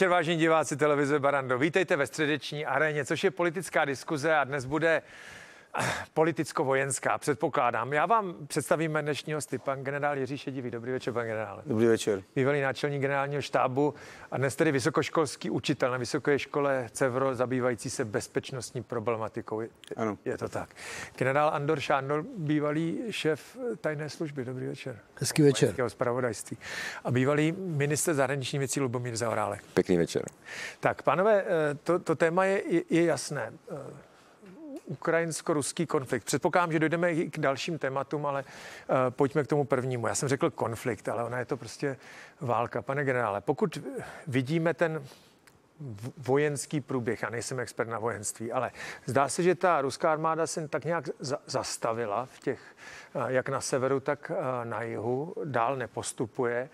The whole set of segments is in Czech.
Večer, diváci televize Barando, vítejte ve středeční aréně, což je politická diskuze a dnes bude politicko-vojenská, předpokládám. Já vám představím dnešního hosty, pan generál Jiří Šedivý. Dobrý večer, pan generále. Dobrý večer. Bývalý náčelník generálního štábu a dnes tedy vysokoškolský učitel na Vysoké škole Cevro, zabývající se bezpečnostní problematikou. Ano. Je to tak. Generál Andor Šándor, bývalý šéf tajné služby. Dobrý večer. Hezký večer. zpravodajství. A bývalý minister zahraniční věcí Lubomír Zaorálek. Pěkný večer. Tak, pánové, eh, to, to téma je, je, je jasné eh, ukrajinsko-ruský konflikt. Předpokládám, že dojdeme i k dalším tématům, ale uh, pojďme k tomu prvnímu. Já jsem řekl konflikt, ale ona je to prostě válka. Pane generále, pokud vidíme ten vojenský průběh, já nejsem expert na vojenství, ale zdá se, že ta ruská armáda se tak nějak za- zastavila v těch, eh, jak na severu, tak eh, na jihu, dál nepostupuje.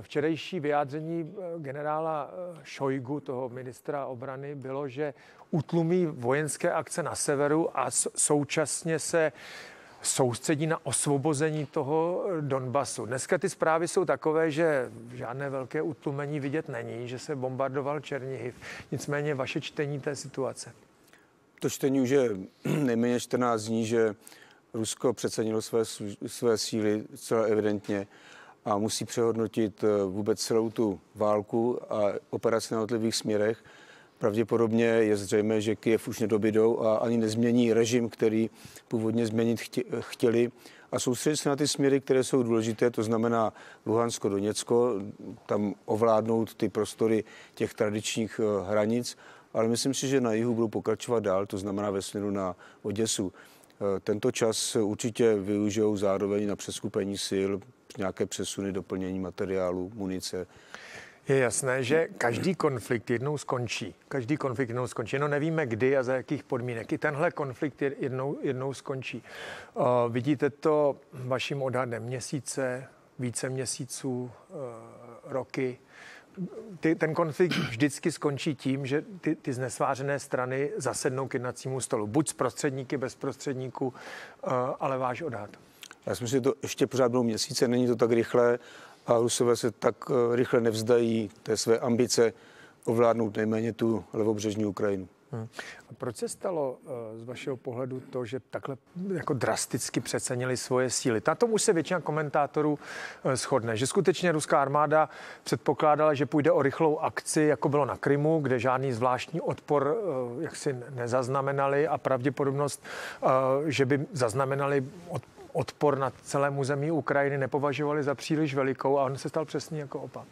Včerejší vyjádření generála Šojgu, toho ministra obrany, bylo, že utlumí vojenské akce na severu a současně se soustředí na osvobození toho Donbasu. Dneska ty zprávy jsou takové, že žádné velké utlumení vidět není, že se bombardoval Černihiv. Nicméně vaše čtení té situace. To čtení už je nejméně 14 dní, že Rusko přecenilo své, své síly celá evidentně a musí přehodnotit eh, vůbec celou tu válku a operace na jednotlivých směrech. Pravděpodobně je zřejmé, že Kyjev už nedobydou a ani nezmění režim, který původně změnit chtěli. A soustředit se na ty směry, které jsou důležité, to znamená Luhansko, Doněcko, tam ovládnout ty prostory těch tradičních eh, hranic, ale myslím si, že na jihu budou pokračovat dál, to znamená ve směru na Oděsu. Eh, tento čas určitě využijou zároveň na přeskupení sil, nějaké přesuny, doplnění materiálu, munice. Je jasné, že každý konflikt jednou skončí. Každý konflikt jednou skončí. Jenom nevíme, kdy a za jakých podmínek. I tenhle konflikt jednou, jednou skončí. Uh, vidíte to vaším odhadem měsíce, více měsíců, uh, roky. Ty, ten konflikt vždycky skončí tím, že ty, ty znesvářené strany zasednou k jednacímu stolu. Buď z prostředníky, bez prostředníků, uh, ale váš odhad. Já si myslím, že to ještě pořád budou měsíce, není to tak rychle a Rusové se tak eh, rychle nevzdají té své ambice ovládnout nejméně tu levobřežní Ukrajinu. Hmm. A proč se stalo uh, z vašeho pohledu to, že takhle jako drasticky přecenili svoje síly? Na tom už se většina komentátorů uh, shodne, že skutečně ruská armáda předpokládala, že půjde o rychlou akci, jako bylo na Krymu, kde žádný zvláštní odpor jaksi nezaznamenali a pravděpodobnost, že by zaznamenali od, odpor na celém území Ukrajiny nepovažovali za příliš velikou a on se stal přesně jako opak.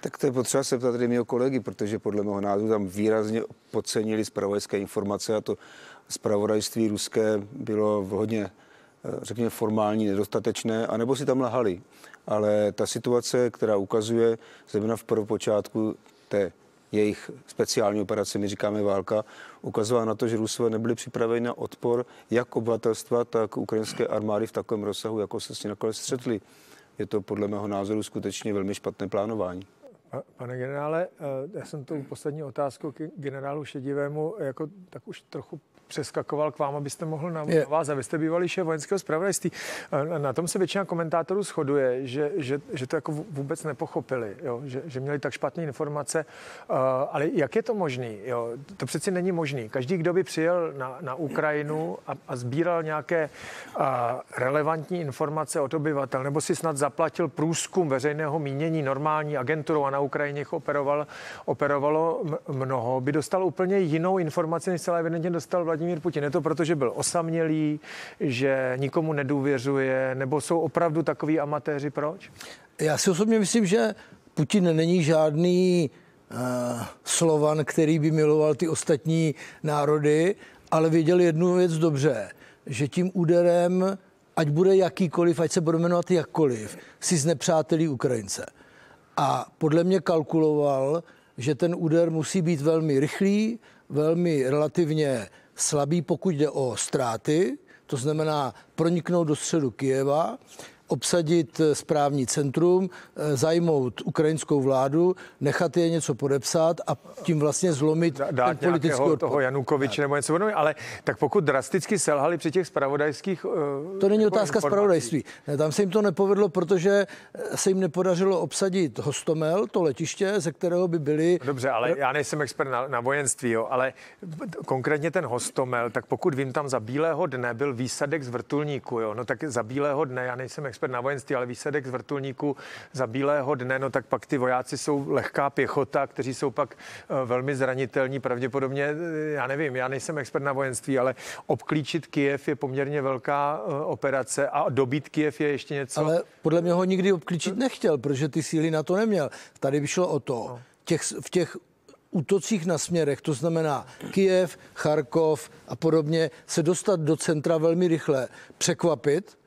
Tak to je potřeba se ptat tady mého kolegy, protože podle mého názoru tam výrazně podcenili zpravodajské informace a to zpravodajství ruské bylo hodně, eh, řekněme, formální, nedostatečné, anebo si tam lahali. Ale ta situace, která ukazuje, zejména v prvopočátku té jejich speciální operace, my říkáme válka, ukazovala na to, že Rusové nebyli připraveni na odpor jak obyvatelstva, tak ukrajinské armády v takovém rozsahu, jako se s ní nakonec střetli. Je to podle mého názoru skutečně velmi špatné plánování. Pane generále, eh, já jsem tu poslední otázku k generálu Šedivému jako tak už trochu přeskakoval k vám, abyste mohl navázat. Vy jste bývalý šéf vojenského zpravodajství. Na tom se většina komentátorů shoduje, že, že, že to jako vůbec nepochopili, jo? Že, že měli tak špatné informace. Uh, ale jak je to možné? To přeci není možné. Každý, kdo by přijel na, na Ukrajinu a, a sbíral nějaké uh, relevantní informace od obyvatel, nebo si snad zaplatil průzkum veřejného mínění normální agenturou a na Ukrajině operoval, operovalo mnoho, by dostal úplně jinou informaci, než celá evidentně dostal Vladimír Putin? Je to proto, že byl osamělý, že nikomu nedůvěřuje, nebo jsou opravdu takový amatéři? Proč? Já si osobně myslím, že Putin není žádný uh, slovan, který by miloval ty ostatní národy, ale věděl jednu věc dobře, že tím úderem, ať bude jakýkoliv, ať se bude jmenovat jakkoliv, si znepřátelí Ukrajince. A podle mě kalkuloval, že ten úder musí být velmi rychlý, velmi relativně slabý, pokud jde o ztráty, to znamená proniknout do středu Kijeva obsadit správní centrum, zajmout ukrajinskou vládu, nechat je něco podepsat a tím vlastně zlomit dát ten politický odpor. toho Janukoviče nebo něco podobného. Ale tak pokud drasticky selhali při těch spravodajských... To není otázka spravodajství. Ne, tam se jim to nepovedlo, protože se jim nepodařilo obsadit Hostomel, to letiště, ze kterého by byli... Dobře, ale já nejsem expert na, na vojenství, jo, ale konkrétně ten Hostomel, tak pokud vím, tam za bílého dne byl výsadek z vrtulníku, jo, no tak za bílého dne, já nejsem expert na vojenství, ale výsadek z vrtulníku za bílého dne, no tak pak ty vojáci jsou lehká pěchota, kteří jsou pak uh, velmi zranitelní, pravděpodobně, eh, já nevím, já nejsem expert na vojenství, ale obklíčit Kijev je poměrně velká uh, operace a dobít Kijev je ještě něco. Ale podle mě ho nikdy obklíčit nechtěl, protože ty síly na to neměl. Tady by šlo o to, no. těch, v těch útocích na směrech, to znamená Kijev, Charkov a podobně, se dostat do centra velmi rychle, překvapit.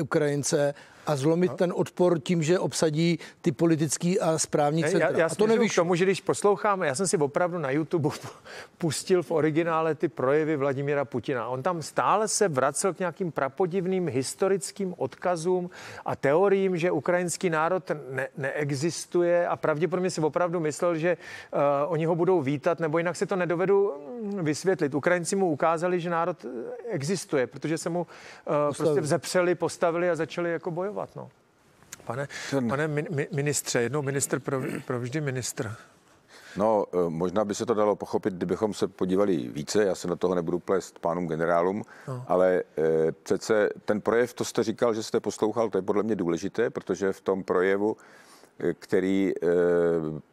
Ukrajince a zlomit no. ten odpor tím, že obsadí ty politický a správní centra. Já, já a to nevíš. k tomu, že když posloucháme, já jsem si opravdu na YouTube pustil v originále ty projevy Vladimíra Putina. On tam stále se vracel k nějakým prapodivným historickým odkazům a teoriím, že ukrajinský národ ne, neexistuje a pravděpodobně si opravdu myslel, že uh, oni ho budou vítat, nebo jinak si to nedovedu mm, vysvětlit. Ukrajinci mu ukázali, že národ existuje, protože se mu uh, prostě vzepřeli, postavili a začali jako bojovat bojovat. No. Pane, pane mi, ministře, jednou minister pro, pro vždy ministr. No, e, možná by se to dalo pochopit, kdybychom se podívali více, já se na toho nebudu plést pánům generálům, no. ale e, přece ten projev, to jste říkal, že jste poslouchal, to je podle mě důležité, protože v tom projevu, e, který e,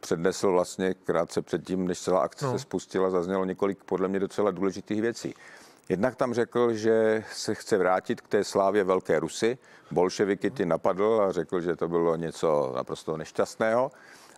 přednesl vlastně krátce předtím, než celá akce no. se spustila, zaznělo několik podle mě docela důležitých věcí. Jednak tam řekl, že se chce vrátit k té slávě Velké Rusy. Bolševiky ty napadl a řekl, že to bylo něco naprosto nešťastného.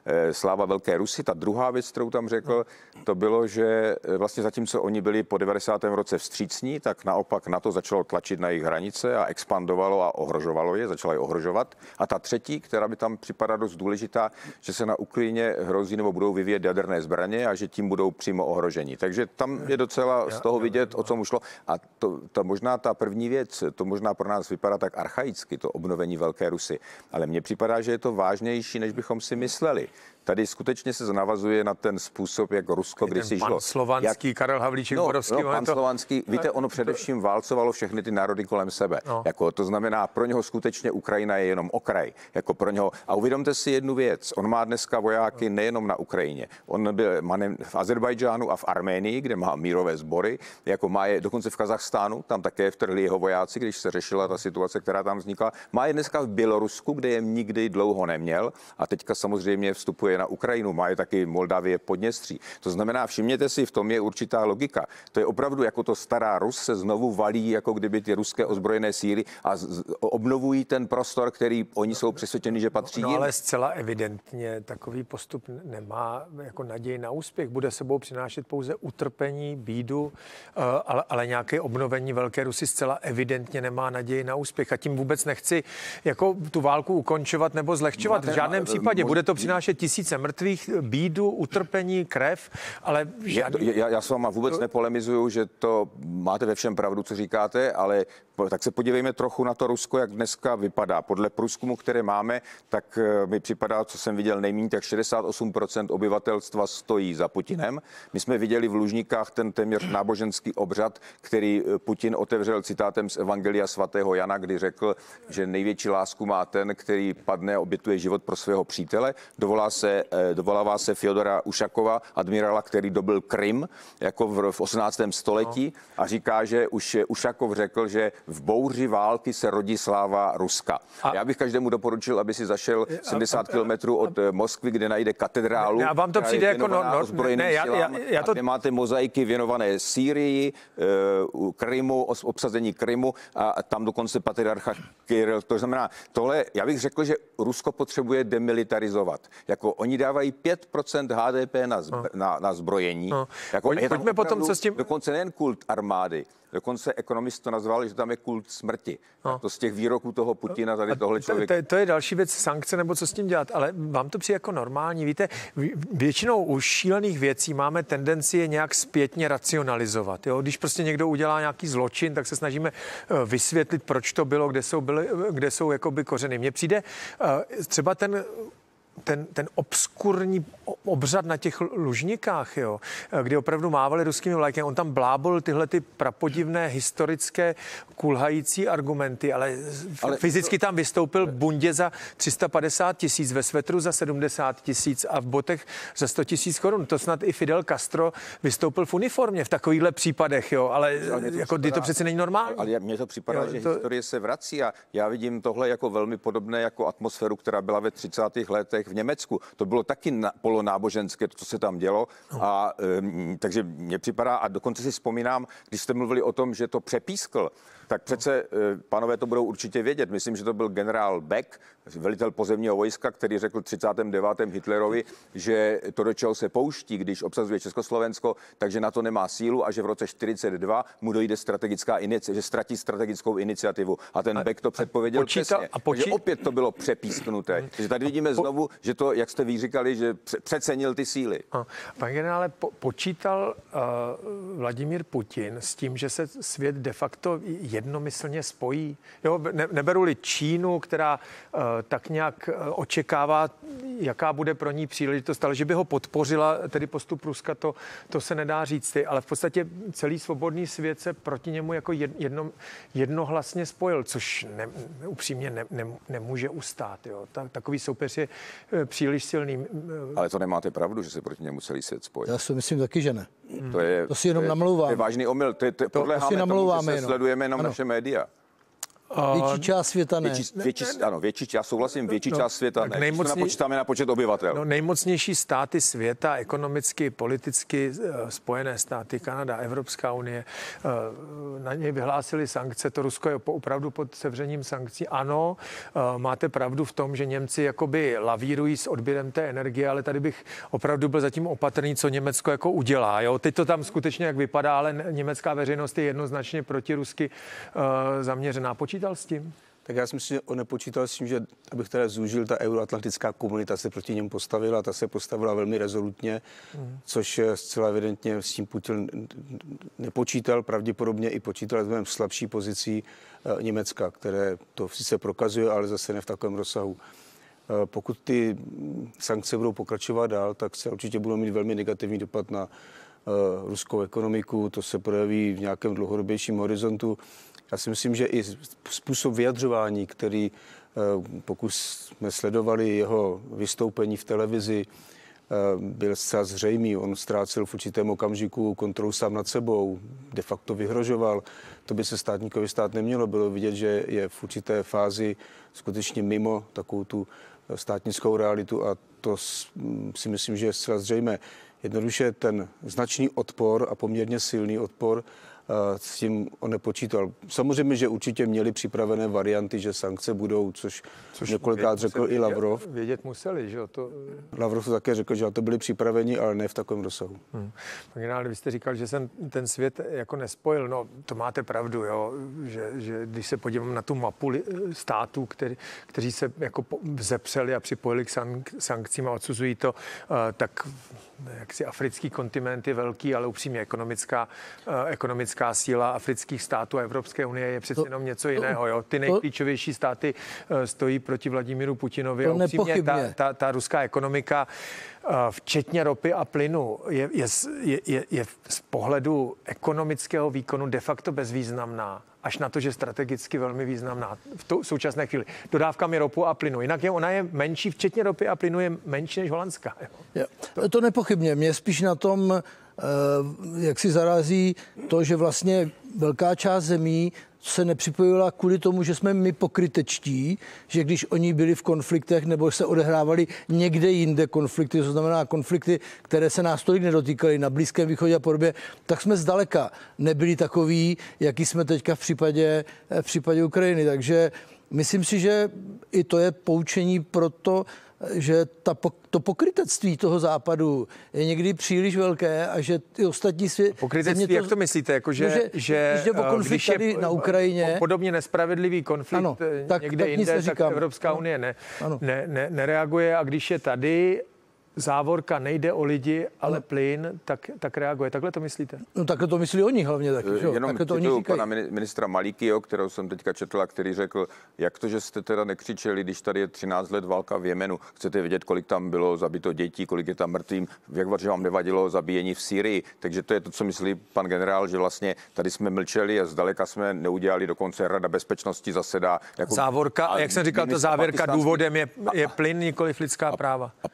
Eh, sláva Velké Rusy. Ta druhá věc, kterou tam řekl, to bylo, že eh, vlastně zatímco oni byli po 90. roce vstřícní, tak naopak na to začalo tlačit na jejich hranice a expandovalo a ohrožovalo je, začalo je ohrožovat. A ta třetí, která by tam připadá dost důležitá, že se na Ukrajině hrozí nebo budou vyvíjet jaderné zbraně a že tím budou přímo ohroženi. Takže tam je docela z toho vidět, o co mu šlo. A to, to možná ta první věc, to možná pro nás vypadá tak archaicky, to obnovení Velké Rusy. Ale mně připadá, že je to vážnější, než bychom si mysleli. Tady skutečně se navazuje na ten způsob, jak Rusko když si žilo. Slovanský, jak... Karel Havlíček, no, Borovský. No, pan to... Slovanský, víte, ono především válcovalo všechny ty národy kolem sebe. No. Jako, to znamená, pro něho skutečně Ukrajina je jenom okraj. Jako pro něho. A uvědomte si jednu věc. On má dneska vojáky no. nejenom na Ukrajině. On byl má v Azerbajdžánu a v Arménii, kde má mírové sbory. Jako má je dokonce v Kazachstánu, tam také vtrhli jeho vojáci, když se řešila ta situace, která tam vznikla. Má je dneska v Bělorusku, kde je nikdy dlouho neměl. A teďka samozřejmě vstupuje je na Ukrajinu, má je taky Moldavie Podněstří. To znamená, všimněte si, v tom je určitá logika. To je opravdu jako to stará Rus se znovu valí, jako kdyby ty ruské ozbrojené síly a z, obnovují ten prostor, který oni jsou přesvědčeni, že patří no, no, ale zcela evidentně takový postup nemá jako naději na úspěch. Bude sebou přinášet pouze utrpení, bídu, eh, ale, ale nějaké obnovení Velké Rusy zcela evidentně nemá naději na úspěch. A tím vůbec nechci jako tu válku ukončovat nebo zlehčovat. V žádném případě. Bude to přinášet tisíc tisíce mrtvých, bídu, utrpení, krev, ale žádný... Já, já s váma vůbec nepolemizuju, že to máte ve všem pravdu, co říkáte, ale tak se podívejme trochu na to Rusko, jak dneska vypadá. Podle průzkumu, které máme, tak eh, mi připadá, co jsem viděl nejméně, tak 68% obyvatelstva stojí za Putinem. My jsme viděli v Lužníkách ten téměř náboženský obřad, který eh, Putin otevřel citátem z Evangelia svatého Jana, kdy řekl, že největší lásku má ten, který padne a obětuje život pro svého přítele. Dovolá se, eh, dovolává se Fyodora Ušakova, admirála, který dobil Krym jako v, v 18. století a říká, že už Ušakov řekl, že v bouři války se rodí sláva Ruska. A já bych každému doporučil, aby si zašel 70 kilometrů od eh, Moskvy, kde najde katedrálu. Ne, a vám to přijde jako no, no, ne, já, já, já to... kde máte mozaiky věnované Sýrii, uh, Krymu, obsazení Krymu a tam dokonce patriarcha Kiril. To znamená, tohle, já bych řekl, že Rusko potřebuje demilitarizovat. Jako Oni dávají 5% HDP na, zb- No. na, na zbrojení. No. Jako, Pojď- je tam pojďme potom, co s tím- Dokonce nejen kult armády, dokonce ekonomist to nazval, že tam je kult smrti. No. To z těch výroků toho Putina tady tohle To, člověk... to, je- to je další věc, sankce nebo co s tím dělat, ale vám to přijde jako normální. Víte, vě- většinou u šílených věcí máme tendenci je nějak zpětně racionalizovat. Jo? Když prostě někdo udělá nějaký zločin, tak se snažíme eh, vysvětlit, proč to bylo, kde jsou, byly, kde jsou jakoby kořeny. Mně přijde eh, třeba ten ten, ten obskurní obřad na těch lužnikách, jo, kdy opravdu mávali ruskými vlajky, on tam blábol tyhle ty prapodivné historické kulhající argumenty, ale, ale fyzicky tam vystoupil bundě za 350 tisíc, ve svetru za 70 tisíc a v botech za 100 tisíc korun. To snad i Fidel Castro vystoupil v uniformě v takovýchhle případech, jo, ale, to jako, kdy to připadá- přece není normální. Ale mně to připadá, Jo, že to- historie se vrací a já vidím tohle jako velmi podobné jako atmosféru, která byla ve 30. letech v Německu. To bylo taky na, polonáboženské, to, co se tam dělo. A um, takže mně připadá, a dokonce si vzpomínám, když jste mluvili o tom, že to přepískl, tak přece, eh, pánové to budou určitě vědět. Myslím, že to byl generál Beck, velitel pozemního vojska, který řekl 39. Hitlerovi, že to, do čeho se pouští, když obsazuje Československo, takže na to nemá sílu a že v roce 42 mu dojde strategická iniciativa, že ztratí strategickou iniciativu. A ten Beck to předpověděl počítal- přesně. a počí- Takže opět to bylo přepísknuté. Takže tady vidíme znovu, že to, jak jste vy říkali, že pře- přecenil ty síly. A, Pane generále, po, počítal uh, Vladimír Putin s tím, že se svět de facto jednomyslně spojí? Jo, ne, neberu-li Čínu, která uh, tak nějak uh, očekává, jaká bude pro ní příležitost, ale že by ho podpořila, tedy postup Ruska, to, to se nedá říct. Ale v podstatě celý svobodný svět se proti němu jako jed- jedno, jednohlasně spojil, což ne, upřímně ne, ne, nemůže ustát. Jo. Ta, takový soupeř je eh, příliš silný. Ale to nemáte pravdu, že se proti němu celý svět spojí. Já si myslím taky, že ne. To je, To si jenom je, namlouváme. To je vážný omyl. To, je- to, to podléháme tomu, že namlouváme se jenom. sledujeme jenom Ano. Naše média. Větší část světa ne. Větší, větší, ano, větší, já souhlasím, větší No, část světa ne. Nejmocný- napočítáme na počet obyvatel. No, nejmocnější státy světa, ekonomicky, politicky, eh, Spojené státy, Kanada, Evropská unie, eh, na něj vyhlásili sankce. To Rusko je po- opravdu pod sevřením sankcí. Ano, eh, máte pravdu v tom, že Němci jakoby lavírují s odběrem té energie, ale tady bych opravdu byl zatím opatrný, co Německo jako udělá. Jo? Teď to tam skutečně jak vypadá, ale německá veřejnost je jednoznačně protirusky uh, zaměřená. Počítal s tím? Tak já si myslím, že on nepočítal s tím, že abych teda zúžil, ta euroatlantická komunita se proti němu postavila, ta se postavila velmi rezolutně, mm. což zcela evidentně s tím Putin nepočítal, pravděpodobně i počítal s mnohem slabší pozicí eh, Německa, které to sice prokazuje, ale zase ne v takovém rozsahu. Eh, Pokud ty sankce budou pokračovat dál, tak se určitě budou mít velmi negativní dopad na eh, ruskou ekonomiku, to se projeví v nějakém dlouhodobějším horizontu. Já si myslím, že i způsob vyjadřování, který, eh, pokud jsme sledovali jeho vystoupení v televizi, eh, byl zcela zřejmý. On ztrácel v určitém okamžiku kontrolu sám nad sebou, de facto vyhrožoval. To by se státníkovi stát nemělo. Bylo vidět, že je v určité fázi skutečně mimo takovou tu eh, státnickou realitu a to si myslím, že je zcela zřejmé. Jednoduše ten značný odpor a poměrně silný odpor s tím on nepočítal. Samozřejmě, že určitě měli připravené varianty, že sankce budou, což, což několikrát řekl museli- i Lavrov. Vědět museli, že? To, Lavrov to také řekl, že to byli připraveni, ale ne v takovém rozsahu. Hmm. Pane generále, vy jste říkal, že jsem ten svět jako nespojil. No, to máte pravdu, jo? Že, že když se podívám na tu mapu států, který, kteří se jako vzepřeli a připojili k sank, sankcím a odsuzují to, uh, tak jaksi africký kontinent je velký, ale upřímně ekonomická, uh, ekonomická síla afrických států a Evropské unie je přece To- jenom něco jiného. Jo? Ty nejklíčovější státy uh, stojí proti Vladimíru Putinovi. To a upřímně ta, ta, ta ruská ekonomika, eh, včetně ropy a plynu, je, je, z- je, je, z pohledu ekonomického výkonu de facto bezvýznamná. Až na to, že strategicky velmi významná v tu současné chvíli. Dodávkami ropu a plynu. Jinak je, ona je menší, včetně ropy a plynu je menší než holandská. jo. Jo. To nepochybně. Mě spíš na tom, eh, jak si zarazí to, že vlastně velká část zemí se nepřipojila kvůli tomu, že jsme my pokrytečtí, že když oni byli v konfliktech nebo se odehrávaly někde jinde konflikty, to znamená konflikty, které se nás tolik nedotýkaly na Blízkém východě a podobě, tak jsme zdaleka nebyli takový, jaký jsme teďka v případě, v případě Ukrajiny. Takže myslím si, že i to je poučení pro to, že ta, to pokrytectví toho západu je někdy příliš velké a že ty ostatní svět... Pokrytectví, to, jak to myslíte? Jako, že, no, že, že, že o konflikt když je tady na Ukrajině... Podobně nespravedlivý konflikt ano, tak, někde tak jinde, tak Evropská unie ne, ne, ne, nereaguje. A když je tady závorka nejde o lidi, ale no. plyn, tak, tak reaguje. Takhle to myslíte? No takhle to myslí oni hlavně taky, že? Jenom takhle to oni říkají. pana ministra Malikyho, kterou jsem teďka četl a který řekl, jak to, že jste teda nekřičeli, když tady je 13 let válka v Jemenu, chcete vědět, kolik tam bylo zabito dětí, kolik je tam mrtvým, jak že vám nevadilo zabíjení v Sýrii. Takže to je to, co myslí pan generál, že vlastně tady jsme mlčeli a zdaleka jsme neudělali dokonce Rada bezpečnosti zasedá. Jako, závorka, a jak jsem říkal, ta závěrka důvodem je, je plyn, nikoli lidská a, práva. A, a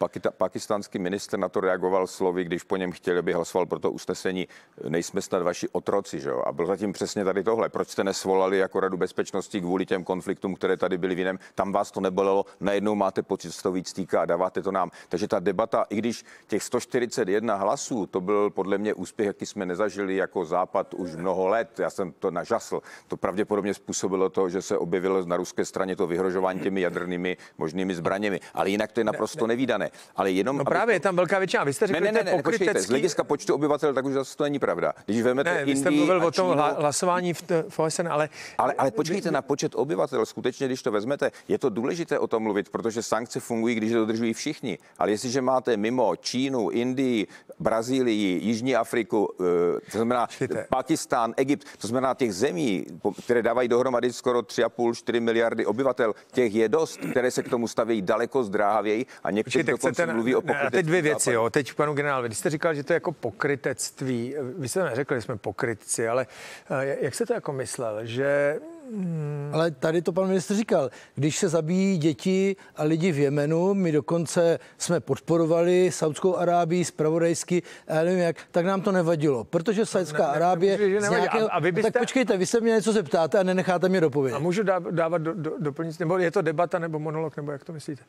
pakistánský minister na to reagoval slovy, když po něm chtěli, aby hlasoval pro to usnesení, nejsme snad vaši otroci, že jo? A bylo zatím přesně tady tohle. Proč jste nesvolali jako Radu bezpečnosti kvůli těm konfliktům, které tady byly v jiném? Tam vás to nebolelo, najednou máte pocit, že to víc týká a dáváte to nám. Takže ta debata, i když těch 141 hlasů, to byl podle mě úspěch, jaký jsme nezažili jako Západ už mnoho let. Já jsem to nažasl. To pravděpodobně způsobilo to, že se objevilo na ruské straně to vyhrožování těmi jadrnými možnými zbraněmi. Ale jinak to je naprosto nevýdané. Ale jenom. No právě je tam velká většina. Vy jste řekl, ne, ne, ne, ne, počkejte, z hlediska počtu obyvatel, tak už zase to není pravda. Když vezmete ne, vy jste mluvil o tom hla, hlasování v, v OSN, ale... ale... Ale počkejte na počet obyvatel. Skutečně, když to vezmete, je to důležité o tom mluvit, protože sankce fungují, když je dodržují všichni. Ale jestliže máte mimo Čínu, Indii, Brazílii, Jižní Afriku, eh, to znamená Počkejte. Pakistán, Egypt, to znamená těch zemí, které dávají dohromady skoro 3,5-4 miliardy obyvatel, těch je dost, které se k tomu staví daleko zdráhavěji a někteří dokonce ten, mluví o ne, Teď dvě věci, jo. Teď panu generálovi, když jste říkal, že to je jako pokrytectví, vy jste neřekli, že jsme pokrytci, ale eh, jak jste to jako myslel, že Hmm. Ale tady to pan ministr říkal, když se zabíjí děti a lidi v Jemenu, my dokonce jsme podporovali Saudskou Arábii zpravodajsky, já nevím jak, tak nám to nevadilo, protože Saudská ne, Arábie ne, z nějakého, a, a vy byste... Tak počkejte, vy se mě něco zeptáte a nenecháte mě dopovědět. A můžu dávat do, do, doplnit, nebo je to debata nebo monolog, nebo jak to myslíte?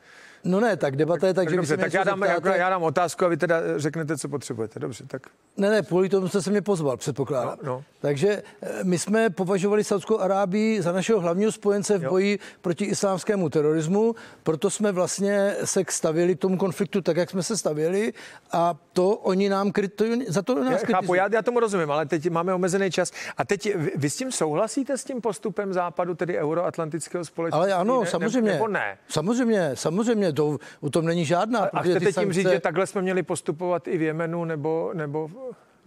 No ne, tak debata je tak, tak že dobře, tak já dám, zeptáte... já dám otázku a vy teda řeknete, co potřebujete. Dobře, tak. Ne, ne, kvůli tomu jste se mě pozval, předpokládám. No, no. Takže eh, my jsme považovali Saudskou Arábii za našeho hlavního spojence v boji jo. proti islámskému terorismu, proto jsme vlastně se stavili k tomu konfliktu tak, jak jsme se stavili a to oni nám kritují, za to nás já, chápu, já, já tomu rozumím, ale teď máme omezený čas. A teď vy, vy s tím souhlasíte s tím postupem západu, tedy euroatlantického společnosti? Ale ano, ne, samozřejmě. Nebo ne? Samozřejmě, samozřejmě, to, o tom není žádná. A, a chcete tím sankce... říct, že takhle jsme měli postupovat i v Jemenu nebo, nebo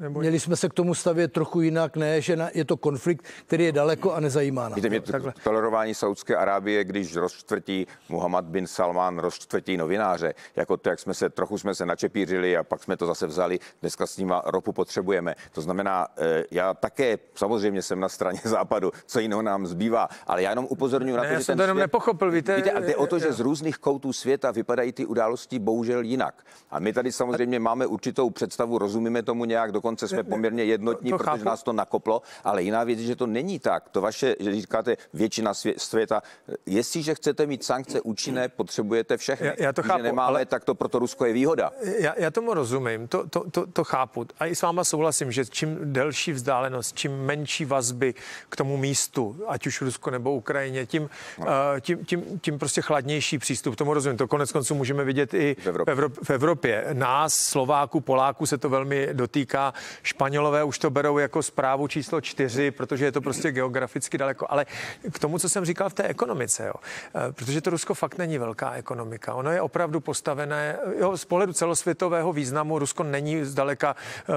nebo... Měli jsme se k tomu stavět trochu jinak, ne, že na, je to konflikt, který je daleko a nezajímá nás. Víte, mě to, tolerování Saudské Arábie, když rozčtvrtí Muhammad bin Salman, rozčtvrtí novináře, jako to, jak jsme se, trochu jsme se načepířili a pak jsme to zase vzali, dneska s nima ropu potřebujeme. To znamená, eh, já také samozřejmě jsem na straně západu, co jiného nám zbývá, ale já jenom upozorňuji na to, že ten to jenom svět, nepochopil, víte. víte a jde o to, že z různých koutů světa vypadají ty události bohužel jinak. A my tady samozřejmě máme určitou představu, rozumíme tomu nějak, dokonce dokonce jsme poměrně jednotní, to protože chápu. nás to nakoplo, ale jiná věc je, že to není tak. To vaše, že říkáte většina světa, jestliže chcete mít sankce účinné, potřebujete všechny. Já, já to chápu, nemáme, ale... tak to pro to Rusko je výhoda. Já, já tomu rozumím, to, to, to, to chápu. A i s váma souhlasím, že čím delší vzdálenost, čím menší vazby k tomu místu, ať už Rusko nebo Ukrajině, tím, no. uh, tím, tím, tím prostě chladnější přístup. Tomu rozumím. To konec konců můžeme vidět i v Evropě. V Evropě. V Evropě. Nás, Slováků, Poláků se to velmi dotýká. Španělové už to berou jako zprávu číslo čtyři, protože je to prostě geograficky daleko. Ale k tomu, co jsem říkal v té ekonomice, jo, eh, protože to Rusko fakt není velká ekonomika. Ono je opravdu postavené, jo, z pohledu celosvětového významu Rusko není zdaleka eh,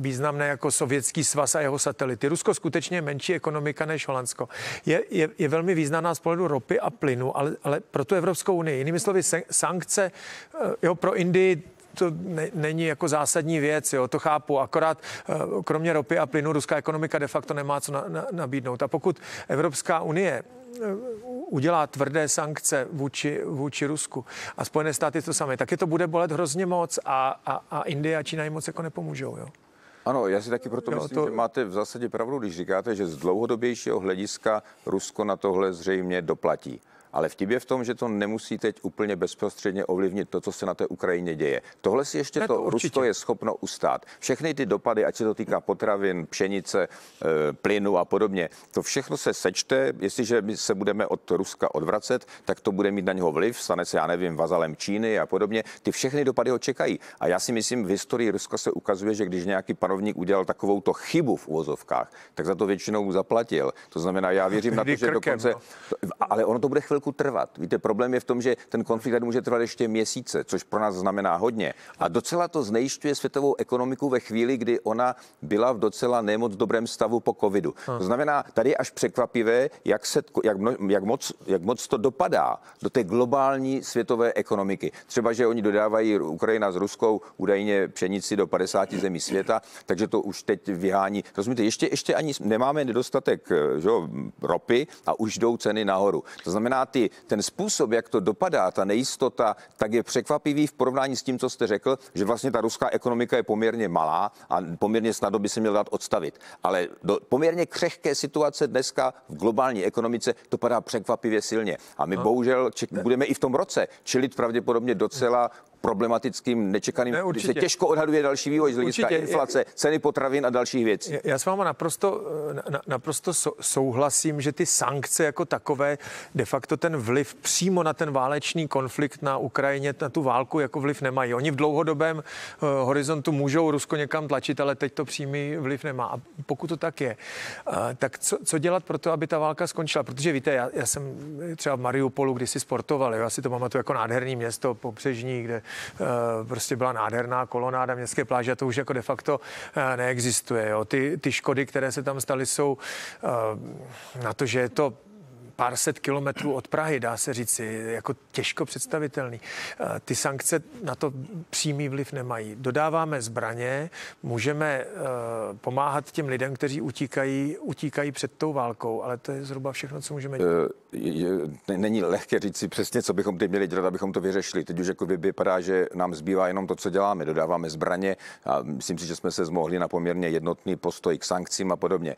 významné jako sovětský svaz a jeho satelity. Rusko skutečně je menší ekonomika než Holandsko. Je, je, je velmi významná z pohledu ropy a plynu, ale, ale pro tu Evropskou unii. Jinými slovy, sankce eh, jo, pro Indii to ne, není jako zásadní věc, jo, to chápu. Akorát eh, kromě ropy a plynu ruská ekonomika de facto nemá co na, na, nabídnout. A pokud Evropská unie eh, udělá tvrdé sankce vůči, vůči Rusku a Spojené státy to samé, taky to bude bolet hrozně moc a, a, a Indie a Čína jim moc jako nepomůžou. Jo. Ano, já si taky proto jo, myslím, to... že máte v zásadě pravdu, když říkáte, že z dlouhodobějšího hlediska Rusko na tohle zřejmě doplatí. Ale vtip je v tom, že to nemusí teď úplně bezprostředně ovlivnit to, co se na té Ukrajině děje. Tohle si ještě Ne, to, to. Rusko je schopno ustát. Všechny ty dopady, ať se to týká potravin, pšenice, eh, plynu a podobně, to všechno se sečte. Jestliže my se budeme od Ruska odvracet, tak to bude mít na něho vliv, stane se, já nevím, vazalem Číny a podobně. Ty všechny dopady ho čekají. A já si myslím, v historii Ruska se ukazuje, že když nějaký panovník udělal takovou to chybu v uvozovkách, tak za to většinou zaplatil. To znamená, já věřím na to, že dokonce. no. Ale ono to bude chvilku trvat. Víte, problém je v tom, že ten konflikt tady může trvat ještě měsíce, což pro nás znamená hodně. A docela to znejišťuje světovou ekonomiku ve chvíli, kdy ona byla v docela nemoc dobrém stavu po covidu. To znamená, tady je až překvapivé, jak, se, jak, jak, moc, jak moc to dopadá do té globální světové ekonomiky. Třeba, že oni dodávají Ukrajina s Ruskou údajně pšenici do 50 zemí světa, takže to už teď vyhání. Rozumíte, ještě, ještě ani nemáme nedostatek eh, že, jo, ropy a už jdou ceny nahoru. To znamená, ty, ten způsob, jak to dopadá, ta nejistota, tak je překvapivý v porovnání s tím, co jste řekl, že vlastně ta ruská ekonomika je poměrně malá a poměrně snadno by se měl dát odstavit. Ale do poměrně křehké situace dneska v globální ekonomice to padá překvapivě silně. A my bohužel ček, budeme i v tom roce čelit pravděpodobně docela problematickým, nečekaným, Ne, určitě. se těžko odhaduje další vývoj z hlediska Určitě. inflace, ceny potravin a dalších věcí. Já- s váma naprosto, eh, na, naprosto sou- souhlasím, že ty sankce jako takové de facto ten vliv přímo na ten válečný konflikt na Ukrajině, na tu válku jako vliv nemají. Oni v dlouhodobém uh, horizontu můžou Rusko někam tlačit, ale teď to přímý vliv nemá. A pokud to tak je, uh, tak co, co dělat pro to, aby ta válka skončila? Protože víte, já, já jsem třeba v Mariupolu kdysi sportoval, jo, já si to pamatuju jako nádherný město pobřežní, kde prostě byla nádherná kolonáda městské pláže a to už jako de facto uh, neexistuje. Jo. Ty, ty škody, které se tam staly, jsou uh, na to, že je to pár set kilometrů od Prahy, dá se říci, jako těžko představitelný. Eh, Ty sankce na to přímý vliv nemají. Dodáváme zbraně, můžeme eh, pomáhat těm lidem, kteří utíkají, utíkají před tou válkou, ale to je zhruba všechno, co můžeme dělat. Eh, není lehké říct si přesně, co bychom teď měli dělat, abychom to vyřešili. Teď už jako vy- vypadá, že nám zbývá jenom to, co děláme. Dodáváme zbraně a myslím si, že jsme se zmohli na poměrně jednotný postoj k sankcím a podobně.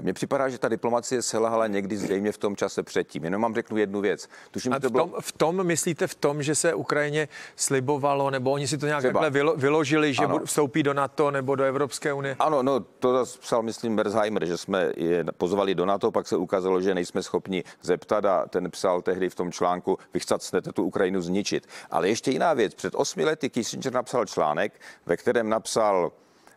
Mně připadá, že ta diplomacie selhala někdy zřejmě v tom čase předtím. Jenom vám řeknu jednu věc. Tuším, A to v bylo... tom, v tom, myslíte v tom, že se Ukrajině slibovalo, nebo oni si to nějak Třeba. takhle vylo, vyložili, že Ano. vstoupí do NATO nebo do Evropské unie? Ano, no to zas psal, myslím, Merzheimer, že jsme je pozvali do NATO, pak se ukázalo, že nejsme schopni zeptat a ten psal tehdy v tom článku, vy chcete tu Ukrajinu zničit. Ale ještě jiná věc. Před osmi lety Kissinger napsal článek, ve kterém napsal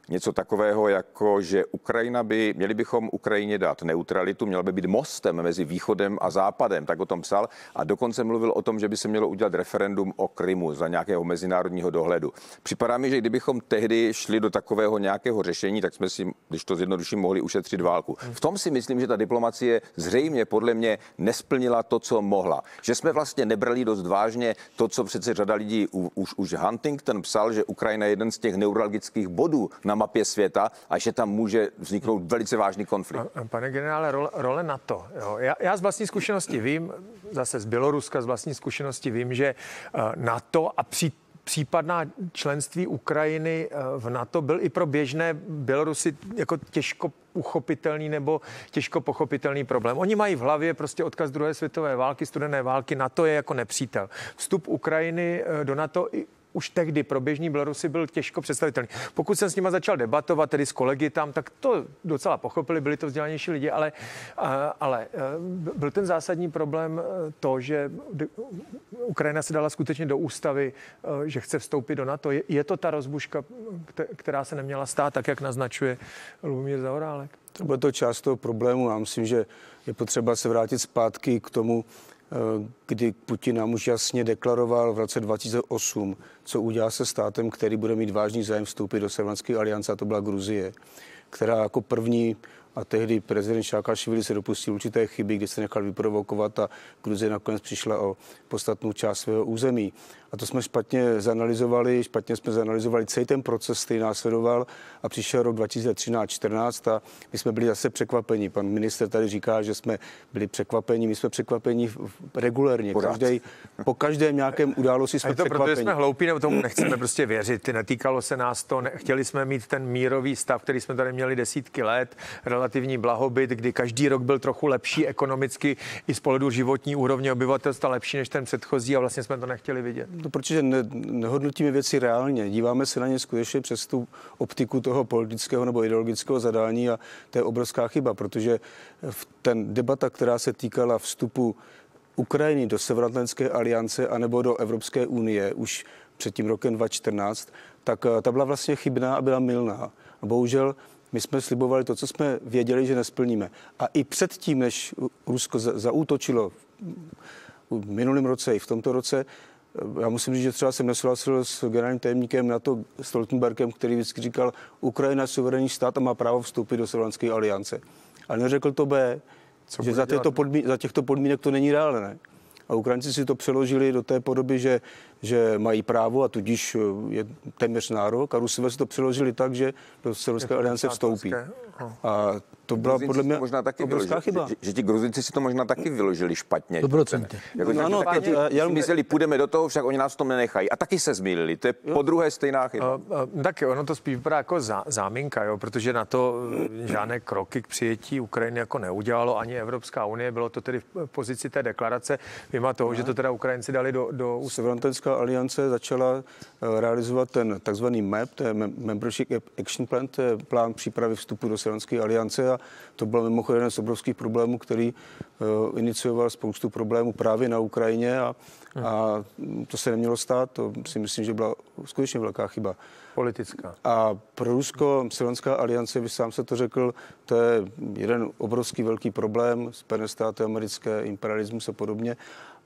něco takového, jako že Ukrajina by, měli bychom Ukrajině dát neutralitu, měl by být mostem mezi východem a západem, tak o tom psal a dokonce mluvil o tom, že by se mělo udělat referendum o Krymu za nějakého mezinárodního dohledu. Připadá mi, že kdybychom tehdy šli do takového nějakého řešení, tak jsme si, když to zjednoduším, mohli ušetřit válku. V tom si myslím, že ta diplomacie zřejmě podle mě nesplnila to, co mohla. Že jsme vlastně nebrali dost vážně to, co přece řada lidí, už, už Huntington psal, že Ukrajina je jeden z těch neuralgických bodů na mapě světa a že tam může vzniknout velice vážný konflikt. Pane generále, role, role NATO. Jo. Já, já z vlastní zkušenosti vím, zase z Běloruska z vlastní zkušenosti vím, že eh, NATO a při případná členství Ukrajiny eh, v NATO byl i pro běžné Bělorusy jako těžko uchopitelný nebo těžko pochopitelný problém. Oni mají v hlavě prostě odkaz druhé světové války, studené války, NATO je jako nepřítel. Vstup Ukrajiny eh, do NATO už tehdy pro běžní Bělorusy byl těžko představitelný. Pokud jsem s nima začal debatovat, tedy s kolegy tam, tak to docela pochopili, byli to vzdělanější lidi, ale, ale eh, byl ten zásadní problém eh, to, že Ukrajina se dala skutečně do ústavy, eh, že chce vstoupit do NATO. Je, to ta rozbuška, kte- která se neměla stát, tak jak naznačuje Lubomír Zaorálek? Bude to část toho problému. Já myslím, že je potřeba se vrátit zpátky k tomu, kdy Putin nám už jasně deklaroval v roce 2008, co udělá se státem, který bude mít vážný zájem vstoupit do Severanské aliance, a to byla Gruzie, která jako první a tehdy prezident Šákašvili se dopustil určité chyby, kdy se nechal vyprovokovat a Gruzie nakonec přišla o podstatnou část svého území. A to jsme špatně zanalizovali, špatně jsme zanalizovali celý ten proces, který následoval a přišel rok 2013-14 a my jsme byli zase překvapeni. Pan minister tady říká, že jsme byli překvapeni, my jsme překvapeni regulérně. Každý, po každém nějakém události A jsme je to proto, že překvapeni. jsme hloupí, nebo tomu nechceme prostě věřit. Netýkalo se nás to, ne, chtěli jsme mít ten mírový stav, který jsme tady měli desítky let, relativně relativní blahobyt, kdy každý rok byl trochu lepší ekonomicky i z pohledu životní úrovně obyvatelstva lepší než ten předchozí a vlastně jsme to nechtěli vidět. No, protože ne, nehodnotíme věci reálně. Díváme se na ně skutečně přes tu optiku toho politického nebo ideologického zadání a to je obrovská chyba, protože v ten debata, která se týkala vstupu Ukrajiny do Severoatlantské aliance anebo do Evropské unie už před tím rokem 2014, tak eh, ta byla vlastně chybná a byla milná. A bohužel my jsme slibovali to, co jsme věděli, že nesplníme. A i předtím, než Rusko zaútočilo v minulém roce i v tomto roce, já musím říct, že třeba jsem nesouhlasil s generálním tajemníkem NATO Stoltenbergem, který vždycky říkal, Ukrajina je suverénní stát a má právo vstoupit do Severoatlantské aliance. Ale neřekl to B, co že za, těchto podmínek, za těchto podmínek to není reálné. A Ukrajinci si to přeložili do té podoby, že, že mají právo a tudíž eh, je téměř nárok a Rusové si to přeložili tak, že do Severské aliance vstoupí. A to byla podle mě možná taky obrovská chyba. Že, že, ti Gruzinci si to možná taky vyložili špatně. Dobrocentně. Jako, no, ano, taky, já, mysleli, půjdeme do toho, však oni nás to nenechají. A taky se zmýlili. To je jo. po druhé stejná chyba. Uh, uh, tak ono to spíš vypadá jako zá, záminka, jo, protože na to eh, žádné kroky k přijetí Ukrajiny jako neudělalo ani Evropská unie. Bylo to tedy v pozici té deklarace. Vyma toho, ne. že to teda Ukrajinci dali do... do... Severantenská aliance začala realizovat ten takzvaný MAP, to je Membership Action Plan, to je plán přípravy vstupu do Severantské aliance a to byl mimochodem jeden z obrovských problémů, který uh, inicioval spoustu problémů právě na Ukrajině a, a to se nemělo stát, to si myslím, že byla skutečně velká chyba. Politická. A pro Rusko, Silenská aliance, vy sám se to řekl, to je jeden obrovský velký problém, Spojené státy americké, imperialismus a podobně.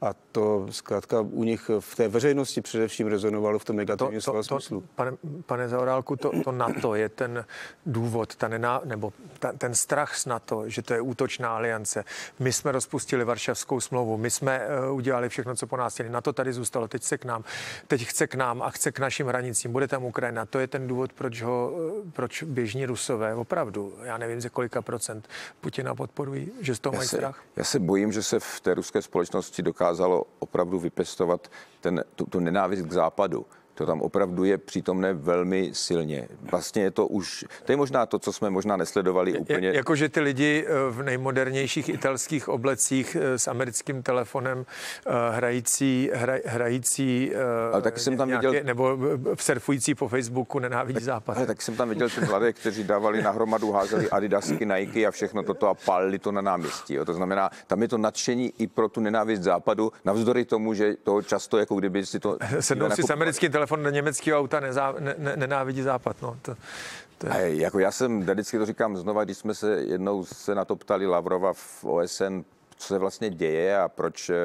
A to zkrátka u nich v té veřejnosti především rezonovalo v tom negativním to, to, smyslu. Pane, pane Zaorálku, to, to NATO je ten důvod, ta nená, nebo ta, ten strach z NATO, že to je útočná aliance. My jsme rozpustili Varšavskou smlouvu, my jsme uh, udělali všechno, co po nás chtěli. NATO tady zůstalo, teď se k nám, teď chce k nám a chce k našim hranicím. Bude tam Ukrajina. To je ten důvod, proč ho, eh, proč běžní Rusové opravdu, já nevím, ze kolika procent Putina podporují, že z toho mají strach. Já se bojím, že se v té ruské společnosti dokáže dokázalo opravdu vypestovat ten, tu, tu nenávist k západu. To tam opravdu je přítomné velmi silně. Vlastně je to už, to je možná to, co jsme možná nesledovali úplně. Jakože ty lidi eh, v nejmodernějších italských oblecích eh, s americkým telefonem eh, hrající, hra, hrající ale taky jsem tam nějaké, viděl... nebo surfující po Facebooku nenávidí západ. Ale tak jsem tam viděl ty mladé, kteří dávali na hromadu, házeli Adidasky, Nike a všechno toto a palili to na náměstí. Jo. To znamená, tam je to nadšení i pro tu nenávist západu, navzdory tomu, že to často jako kdyby si to... Sednou si s americkým telefonem telefon do německého auta nezá, ne, ne, nenávidí západ. No. To, to je... Jako já jsem, vždycky to říkám znova, když jsme se jednou se na to ptali Lavrova v OSN, co se vlastně děje a proč. Eh,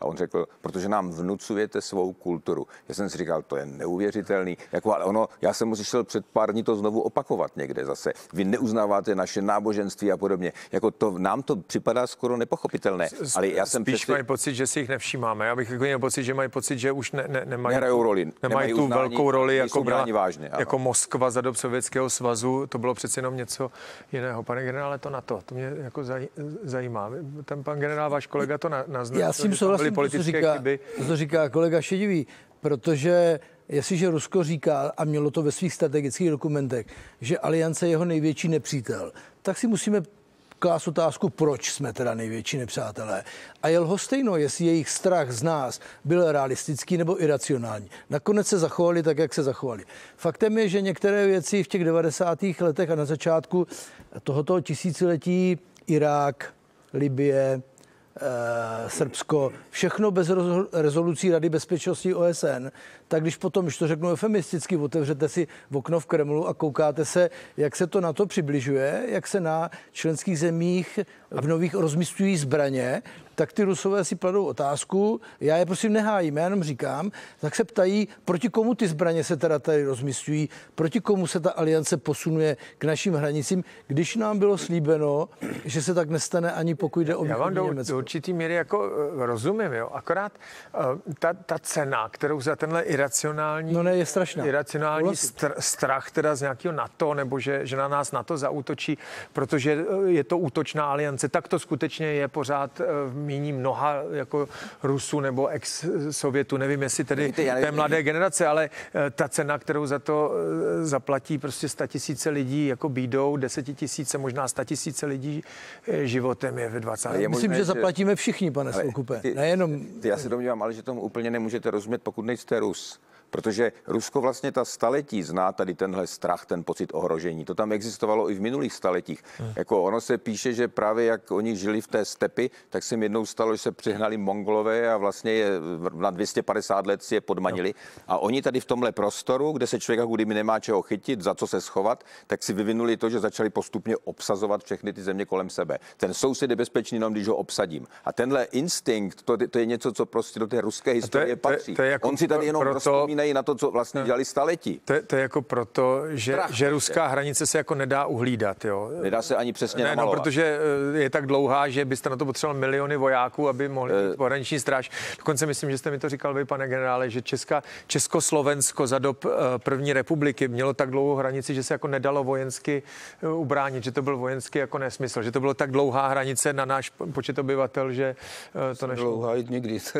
a on řekl, protože nám vnucujete svou kulturu. Já jsem si říkal, to je neuvěřitelný. Jako, ale ono, já jsem musel před pár dní to znovu opakovat někde zase. Vy neuznáváte naše náboženství a podobně. Jako to, nám to připadá skoro nepochopitelné. Ale já jsem Spíš přesvěd... mají pocit, že si jich nevšímáme. Já bych jako měl pocit, že mají pocit, že už ne, ne, nemají, Nehrajou roli. Nemají, nemají tu uznání, velkou roli, jako, byla, vážně, jako Moskva za dob Sovětského svazu. To bylo přece jenom něco jiného. Pane generále, to na to. To mě jako zaj, zajímá. Ten pan generál, váš kolega to naznačil. Já s tím souhlasím, to, co říká, chyby. to, říká kolega Šedivý, protože jestliže Rusko říká, a mělo to ve svých strategických dokumentech, že aliance je jeho největší nepřítel, tak si musíme klást otázku, proč jsme teda největší nepřátelé. A je lhostejno, jestli jejich strach z nás byl realistický nebo iracionální. Nakonec se zachovali tak, jak se zachovali. Faktem je, že některé věci v těch 90. letech a na začátku tohoto tisíciletí Irák, Libie, Eh, Srbsko, všechno bez rezolucí Rady bezpečnosti OSN, tak když potom, když to řeknu eufemisticky, otevřete si v okno v Kremlu a koukáte se, jak se to na to přibližuje, jak se na členských zemích v nových rozmistují zbraně, tak ty Rusové si kladou otázku, já je prosím nehájím, já jenom říkám, tak se ptají, proti komu ty zbraně se teda tady rozmistují, proti komu se ta aliance posunuje k našim hranicím, když nám bylo slíbeno, že se tak nestane ani pokud jde o Já vám do, do určitý míry jako uh, rozumím, jo. akorát uh, ta, ta cena, kterou za tenhle iracionální, no ne, je strašná. iracionální str- strach teda z nějakého NATO, nebo že, že na nás NATO zaútočí, protože je to útočná aliance. Tak to skutečně je pořád v míní mnoha jako Rusů nebo ex-Sovětů. Nevím, jestli tedy té mladé generace, ale ta cena, kterou za to zaplatí prostě tisíce lidí jako bídou, desetitisíce, možná tisíce lidí životem je ve 20. Je Myslím, že zaplatíme všichni, pane Soukupe. Nejenom... Ty, já se domnívám, ale že tomu úplně nemůžete rozumět, pokud nejste Rus. Protože Rusko vlastně ta staletí zná tady tenhle strach, ten pocit ohrožení. To tam existovalo i v minulých staletích. Hmm. Jako ono se píše, že právě jak oni žili v té stepy, tak se jim jednou stalo, že se přihnali Mongolové a vlastně je na 250 let si je podmanili. No. A oni tady v tomhle prostoru, kde se člověk kdyby nemá čeho chytit, za co se schovat, tak si vyvinuli to, že začali postupně obsazovat všechny ty země kolem sebe. Ten soused je bezpečný jenom, když ho obsadím. A tenhle instinkt, to, to je něco, co prostě do té ruské historie to je, patří. To je, to je jako On si tady jenom proto zapomínají na to, co vlastně dělali staletí. To, to je jako proto, že, Strach, že ruská je. hranice se jako nedá uhlídat. Jo? Nedá se ani přesně ne, no, protože eh, je tak dlouhá, že byste na to potřeboval miliony vojáků, aby mohli mít uh, pohraniční stráž. Dokonce myslím, že jste mi to říkal vy, pane generále, že Česká, Československo za dob uh, první republiky mělo tak dlouhou hranici, že se jako nedalo vojensky ubránit, že to byl vojenský jako nesmysl, že to bylo tak dlouhá hranice na náš počet obyvatel, že to nešlo. Dlouhá někdy.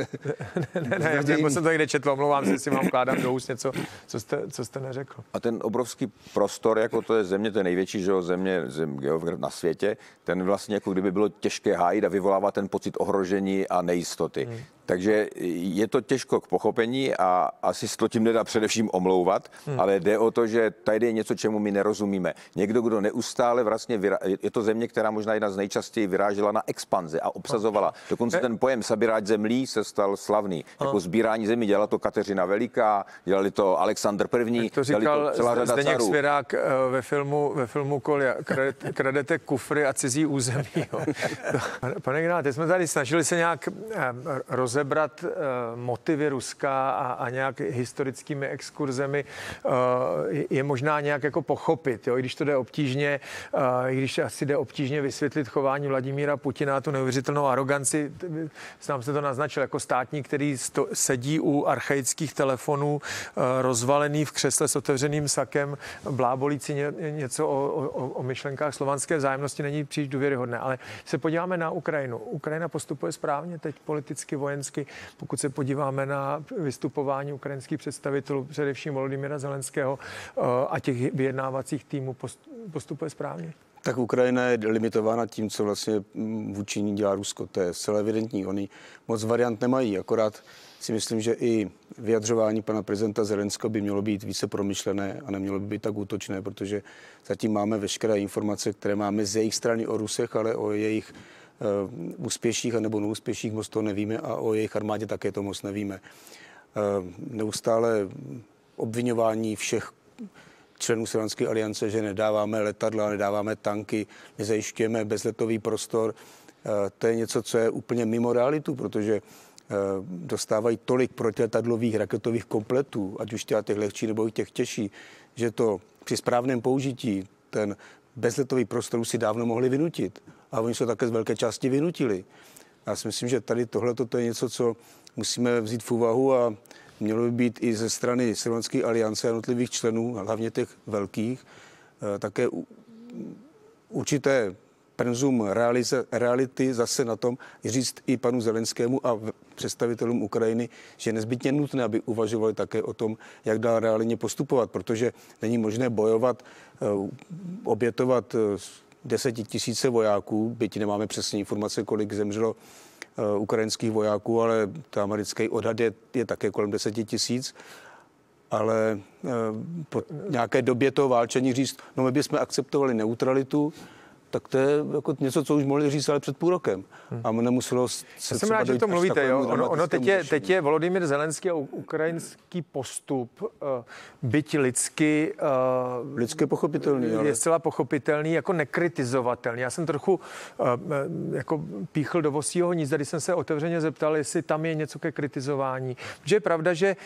ne, ne, ne, já jsem to někde četl, omlouvám se, si mám kládám do úst něco, co jste, co jste neřekl. A ten obrovský prostor, jako to je země, to je největší že jo, země, země na světě, ten vlastně jako kdyby bylo těžké hájit a vyvolává ten pocit ohrožení a nejistoty. Hmm. Takže je to těžko k pochopení a asi se to tím nedá především omlouvat, hmm. ale jde o to, že tady je něco, čemu my nerozumíme. Někdo, kdo neustále vlastně, vyrá... je to země, která možná jedna z nejčastěji vyrážela na expanzi a obsazovala. Dokonce ten pojem sabiráč zemlí se stal slavný. Jako sbírání zemí dělala to Kateřina Veliká, dělali to Alexandr I. To říkal to celá řada Zdeněk Svěrák eh, ve filmu, ve filmu Kolia. Kradete kufry a cizí území. Jo. Pane generál, jsme tady snažili se nějak eh, roz rozebrat uh, motivy Ruska a, a nějak historickými exkurzemi uh, je možná nějak jako pochopit, jo? i když to jde obtížně, uh, i když asi jde obtížně vysvětlit chování Vladimíra Putina, tu neuvěřitelnou aroganci, sám se to naznačil, jako státník, který sto, sedí u archaických telefonů, rozvalený v křesle s otevřeným sakem, blábolící ně, něco o, o, o myšlenkách slovanské vzájemnosti není příliš důvěryhodné. Ale se podíváme na Ukrajinu. Ukrajina postupuje správně teď politicky, vojensky Zelensky. Pokud se podíváme na vystupování ukrajinských představitelů, především Volodymyra Zelenského eh, a těch vyjednávacích týmů, postupuje správně? Tak Ukrajina je limitována tím, co vlastně mm, vůči ní dělá Rusko. To je zcela evidentní. Oni moc variant nemají, akorát si myslím, že i vyjadřování pana prezidenta Zelenského by mělo být více promyšlené a nemělo by být tak útočné, protože zatím máme veškeré informace, které máme z jejich strany o Rusech, ale o jejich úspěších a nebo neúspěších moc to nevíme a o jejich armádě také to moc nevíme. Eh, neustále obvinování všech členů Silvanské aliance, že nedáváme letadla, nedáváme tanky, nezajišťujeme bezletový prostor. Eh, to je něco, co je úplně mimo realitu, protože dostávají tolik protiletadlových raketových kompletů, ať už těch lehčí nebo těch těžší, že to při správném použití ten bezletový prostor si dávno mohli vynutit a oni se také z velké části vynutili. Já si myslím, že tady tohle to je něco, co musíme vzít v úvahu a mělo by být i ze strany Silvanské aliance a jednotlivých členů, hlavně těch velkých, eh, také určité penzum reality zase na tom říct i panu Zelenskému a představitelům Ukrajiny, že je nezbytně nutné, aby uvažovali také o tom, jak dál reálně postupovat, protože není možné bojovat, eh, obětovat eh, desetitisíce vojáků, byť nemáme přesně informace, kolik zemřelo uh, ukrajinských vojáků, ale ta americký odhad je, je také kolem deseti tisíc. Ale uh, po nějaké době toho válčení říct, no my bychom akceptovali neutralitu, tak to je jako něco, co už mohli říct ale před půl rokem. Hmm. A nemuselo se Já jsem rád, že to mluvíte. Jo? Ono, ono teď, je, teď je Volodymyr Zelenský a ukrajinský postup, uh, byť lidsky... Uh, lidsky pochopitelný. Je ale... zcela pochopitelný, jako nekritizovatelný. Já jsem trochu uh, jako píchl do vosího nízda, když jsem se otevřeně zeptal, jestli tam je něco ke kritizování. Protože je pravda, že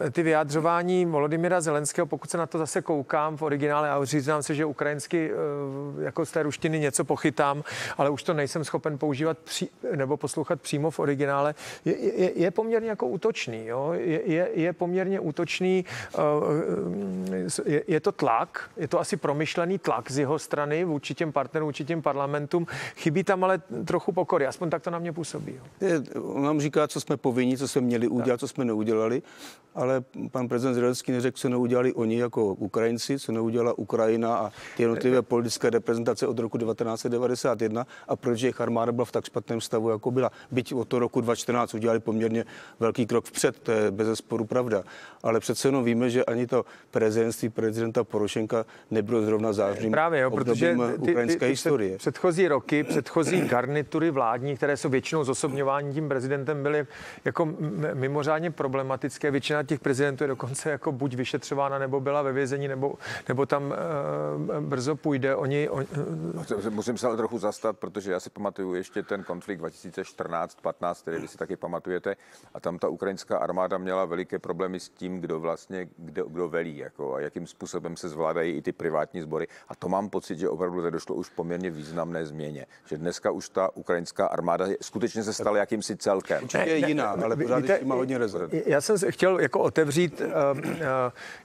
uh, ty vyjádřování Volodymyra Zelenského, pokud se na to zase koukám v originále a říznám se, že ukrajinsky uh, jako z té francouzštiny něco pochytám, ale už to nejsem schopen používat pří, nebo poslouchat přímo v originále, je, je, je poměrně jako útočný. Jo? Je, je, je poměrně útočný, je, je to tlak, je to asi promyšlený tlak z jeho strany vůči těm partnerům, vůči těm parlamentům. Chybí tam ale trochu pokory, aspoň tak to na mě působí. Jo? Je, on nám říká, co jsme povinni, co jsme měli udělat, co jsme neudělali, ale pan prezident Zelenský neřekl, co neudělali oni jako Ukrajinci, co neudělala Ukrajina a ty jednotlivé politické reprezentace od roku 1991 a proč jejich armáda byla v tak špatném stavu, jako byla. Byť od toho roku 2014 udělali poměrně velký krok vpřed, to je bez sporu pravda. Ale přece jenom víme, že ani to prezidentství prezidenta Porošenka nebylo zrovna zářným Právě, jo, protože ty, ukrajinské ty, ty historie. Předchozí roky, předchozí garnitury vládní, které jsou většinou zosobňování tím prezidentem, byly jako mimořádně problematické. Většina těch prezidentů je dokonce jako buď vyšetřována, nebo byla ve vězení, nebo, nebo tam uh, brzo půjde. Oni, on. Musím se ale trochu zastat, protože já si pamatuju ještě ten konflikt 2014-15, který vy si taky pamatujete, a tam ta ukrajinská armáda měla veliké problémy s tím, kdo vlastně, kdo, kdo velí, jako, a jakým způsobem se zvládají i ty privátní sbory. A to mám pocit, že opravdu došlo už poměrně významné změně. Že dneska už ta ukrajinská armáda skutečně se stala jakýmsi celkem. Určitě je jiná, ale pořád víte, má hodně rezerv. Já jsem chtěl jako otevřít uh, uh,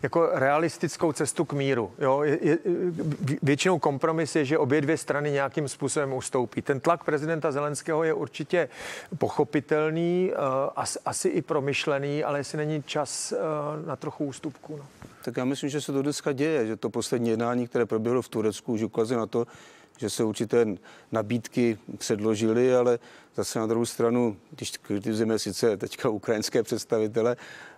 jako realistickou cestu k míru. Jo? Je, je, většinou kompromis je, že obě dvě strany nějakým způsobem ustoupí. Ten tlak prezidenta Zelenského je určitě pochopitelný, uh, as, asi i promyšlený, ale jestli není čas uh, na trochu ústupku. No. Tak já myslím, že se to dneska děje, že to poslední jednání, které proběhlo v Turecku, už ukazuje na to, že se určité nabídky předložily, ale zase na druhou stranu, když kritizujeme sice teďka ukrajinské představitele, Eh,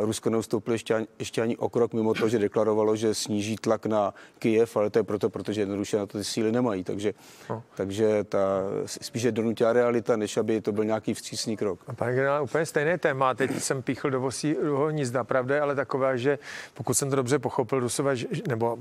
Rusko neustoupilo ještě ani, ještě ani o krok mimo to, že deklarovalo, že sníží tlak na Kyjev, ale to je proto, protože jednoduše na to ty síly nemají. Takže, no. takže ta spíše donutá realita, než aby to byl nějaký vstřícný krok. A pane generál, úplně stejné téma. Teď jsem píchl do vosího nízda, pravda, ale taková, že pokud jsem to dobře pochopil, Rusové, nebo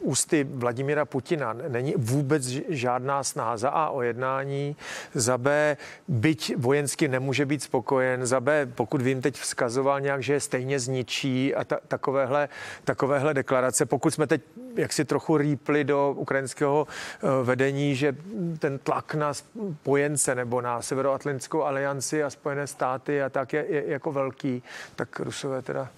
ústy Vladimíra Putina není vůbec žádná snaha za A o jednání, za B, byť vojensky nemůže být spokojen, za B, pokud vím, teď vzkazoval nějak nějak, že je stejně zničí a ta, takovéhle, takovéhle deklarace. Pokud jsme teď jaksi trochu rýpli do ukrajinského eh, vedení, že ten tlak na spojence nebo na Severoatlantickou alianci a Spojené státy a tak je, je jako velký, tak Rusové teda